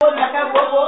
Ngo mu